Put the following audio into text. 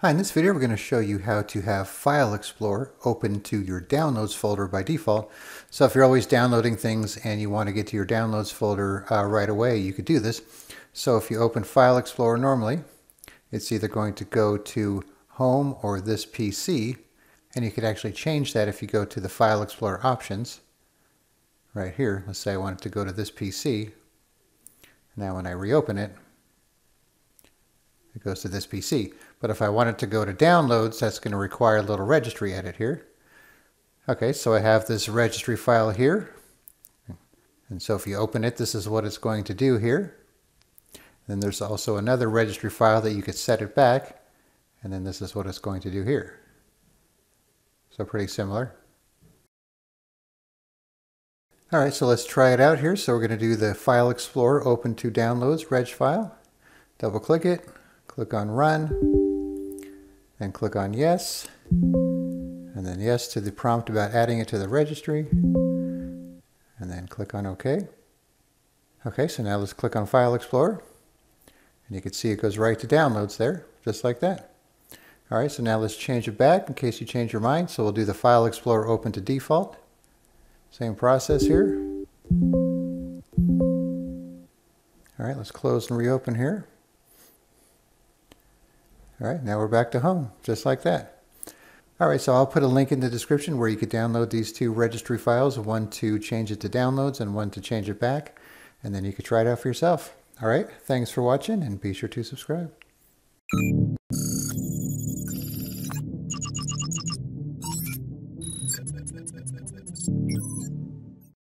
Hi, in this video we're going to show you how to have File Explorer open to your Downloads folder by default. So if you're always downloading things and you want to get to your Downloads folder uh, right away, you could do this. So if you open File Explorer normally, it's either going to go to Home or this PC, and you could actually change that if you go to the File Explorer options right here. Let's say I wanted to go to this PC. Now when I reopen it, it goes to this PC. But if I wanted to go to downloads, that's going to require a little registry edit here. Okay, so I have this registry file here. And so if you open it, this is what it's going to do here. Then there's also another registry file that you could set it back. And then this is what it's going to do here. So pretty similar. All right, so let's try it out here. So we're going to do the File Explorer Open to Downloads reg file. Double click it, click on Run. Then click on yes, and then yes to the prompt about adding it to the registry, and then click on OK. Okay, so now let's click on File Explorer, and you can see it goes right to downloads there, just like that. All right, so now let's change it back in case you change your mind. So we'll do the File Explorer open to default. Same process here. All right, let's close and reopen here. All right, now we're back to home, just like that. All right, so I'll put a link in the description where you could download these two registry files, one to change it to downloads and one to change it back, and then you could try it out for yourself. All right, thanks for watching and be sure to subscribe.